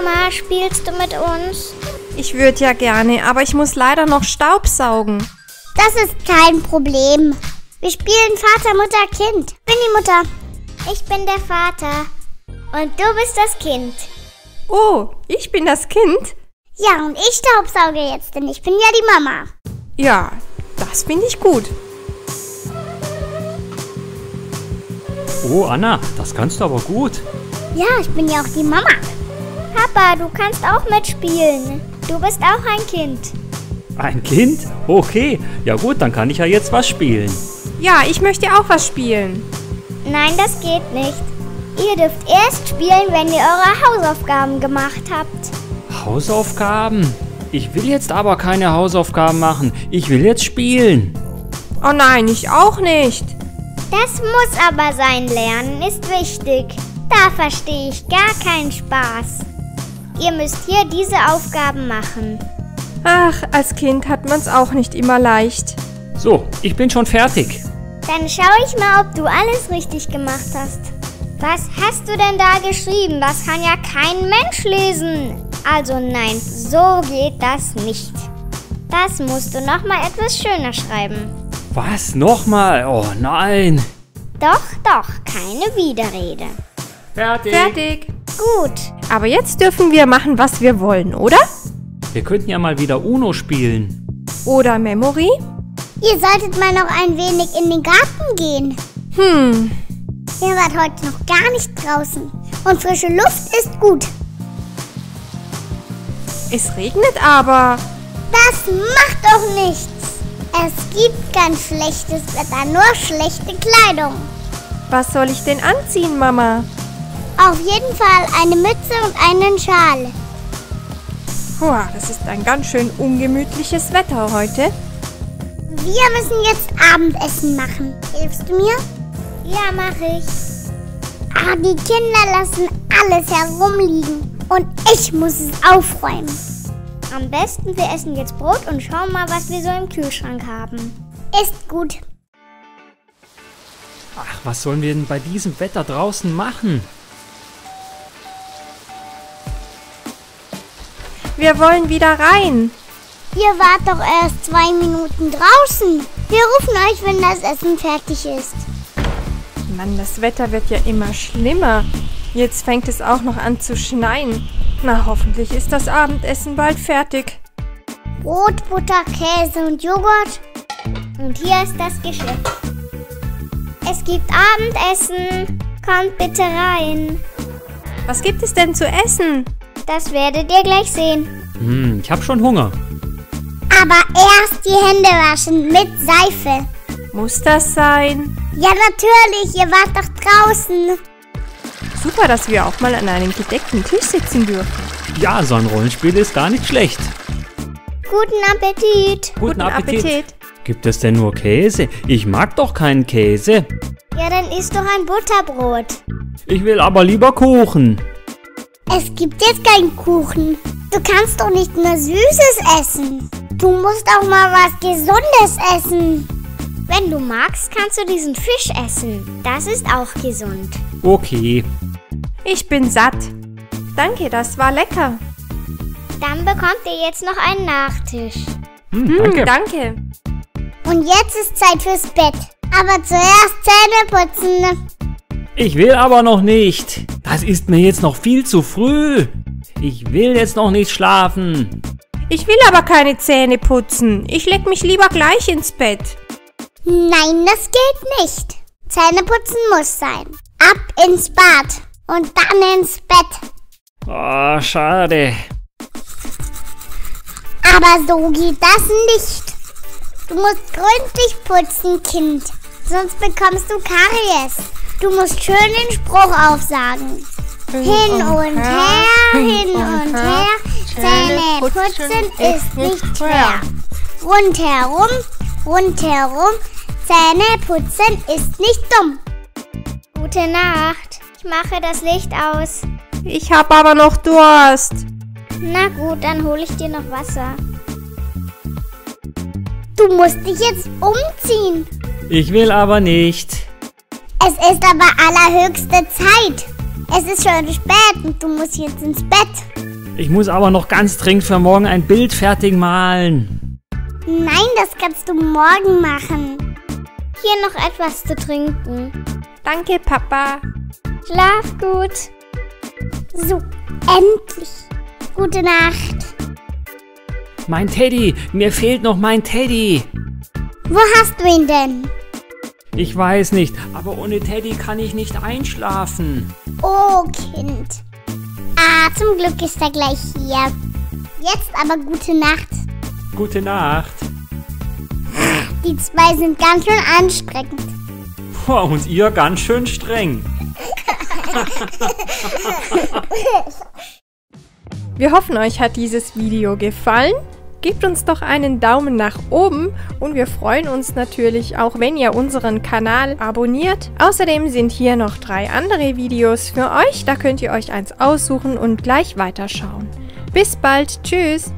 Mama, spielst du mit uns? Ich würde ja gerne, aber ich muss leider noch Staubsaugen. Das ist kein Problem. Wir spielen Vater, Mutter, Kind. Bin die Mutter. Ich bin der Vater. Und du bist das Kind. Oh, ich bin das Kind? Ja, und ich staubsauge jetzt, denn ich bin ja die Mama. Ja, das finde ich gut. Oh, Anna, das kannst du aber gut. Ja, ich bin ja auch die Mama. Papa, du kannst auch mitspielen. Du bist auch ein Kind. Ein Kind? Okay, ja gut, dann kann ich ja jetzt was spielen. Ja, ich möchte auch was spielen. Nein, das geht nicht. Ihr dürft erst spielen, wenn ihr eure Hausaufgaben gemacht habt. Hausaufgaben? Ich will jetzt aber keine Hausaufgaben machen. Ich will jetzt spielen. Oh nein, ich auch nicht. Das muss aber sein. Lernen ist wichtig. Da verstehe ich gar keinen Spaß. Ihr müsst hier diese Aufgaben machen. Ach, als Kind hat man's auch nicht immer leicht. So, ich bin schon fertig. Dann schaue ich mal, ob du alles richtig gemacht hast. Was hast du denn da geschrieben? Das kann ja kein Mensch lesen. Also nein, so geht das nicht. Das musst du nochmal etwas schöner schreiben. Was? Nochmal? Oh nein. Doch, doch, keine Widerrede. Fertig. Fertig. Gut. Aber jetzt dürfen wir machen, was wir wollen, oder? Wir könnten ja mal wieder Uno spielen. Oder Memory? Ihr solltet mal noch ein wenig in den Garten gehen. Hm, Ihr wart heute noch gar nicht draußen. Und frische Luft ist gut. es regnet aber. Das macht doch nichts. Es gibt kein schlechtes Wetter, nur schlechte Kleidung. Was soll ich denn anziehen, Mama? Auf jeden Fall eine Mütze und einen Schal. Puh, das ist ein ganz schön ungemütliches Wetter heute. Wir müssen jetzt Abendessen machen. Hilfst du mir? Ja, mache ich. Ah, die Kinder lassen alles herumliegen. Und ich muss es aufräumen. Am besten, wir essen jetzt Brot und schauen mal, was wir so im Kühlschrank haben. Ist gut. Ach, was sollen wir denn bei diesem Wetter draußen machen? Wir wollen wieder rein. Ihr wart doch erst zwei Minuten draußen. Wir rufen euch, wenn das Essen fertig ist. Mann, das Wetter wird ja immer schlimmer. Jetzt fängt es auch noch an zu schneien. Na, hoffentlich ist das Abendessen bald fertig. Brot, Butter, Käse und Joghurt. Und hier ist das Geschäft. Es gibt Abendessen. Kommt bitte rein. Was gibt es denn zu essen? Das werdet ihr gleich sehen. Hm, ich hab schon Hunger. Aber erst die Hände waschen mit Seife. Muss das sein? Ja, natürlich. Ihr wart doch draußen. Super, dass wir auch mal an einem gedeckten Tisch sitzen dürfen. Ja, so ein Rollenspiel ist gar nicht schlecht. Guten Appetit. Guten, Appetit. Gibt es denn nur Käse? Ich mag doch keinen Käse. Ja, dann isst doch ein Butterbrot. Ich will aber lieber Kuchen. Es gibt jetzt keinen Kuchen. Du kannst doch nicht nur Süßes essen. Du musst auch mal was Gesundes essen. Wenn du magst, kannst du diesen Fisch essen. Das ist auch gesund. Okay. Ich bin satt. Danke, das war lecker. Dann bekommt ihr jetzt noch einen Nachtisch. Hm, Hm, danke. danke. Und jetzt ist Zeit fürs Bett. Aber zuerst Zähne putzen. Ich will aber noch nicht. Das ist mir jetzt noch viel zu früh. Ich will jetzt noch nicht schlafen. Ich will aber keine Zähne putzen. Ich leg mich lieber gleich ins Bett. Nein, das geht nicht. Zähne putzen muss sein. Ab ins Bad. Und dann ins Bett. Oh, schade. Aber so geht das nicht. Du musst gründlich putzen, Kind. Sonst bekommst du Karies. Du musst schön den Spruch aufsagen. Hin und her, hin und her. Zähne putzen ist nicht schwer. Rundherum, rundherum. Zähne putzen ist nicht dumm. Gute Nacht. Ich mache das Licht aus. Ich hab aber noch Durst. Na gut, dann hole ich dir noch Wasser. Du musst dich jetzt umziehen. Ich will aber nicht. Es ist aber allerhöchste Zeit. Es ist schon spät und du musst jetzt ins Bett. Ich muss aber noch ganz dringend für morgen ein Bild fertig malen. Nein, das kannst du morgen machen. Hier noch etwas zu trinken. Danke, Papa. Schlaf gut. So, endlich. Gute Nacht. Mein Teddy, mir fehlt noch mein Teddy. Wo hast du ihn denn? Ich weiß nicht, aber ohne Teddy kann ich nicht einschlafen. Oh, Kind. Ah, zum Glück ist er gleich hier. Jetzt aber gute Nacht. Gute Nacht. Die zwei sind ganz schön anstrengend. Boah, und ihr ganz schön streng. Wir hoffen, euch hat dieses Video gefallen. Gebt uns doch einen Daumen nach oben und wir freuen uns natürlich auch, wenn ihr unseren Kanal abonniert. Außerdem sind hier noch drei andere Videos für euch, da könnt ihr euch eins aussuchen und gleich weiterschauen. Bis bald, tschüss!